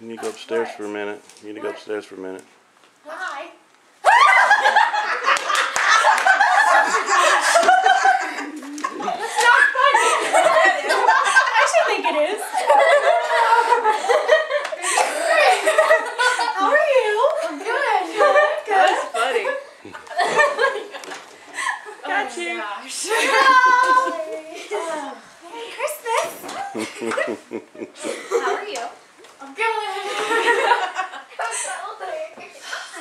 You need to go upstairs for a minute. You need to go upstairs for a minute. Hi. It's not funny. I think it is. How are you? I'm good. How oh are you? That's not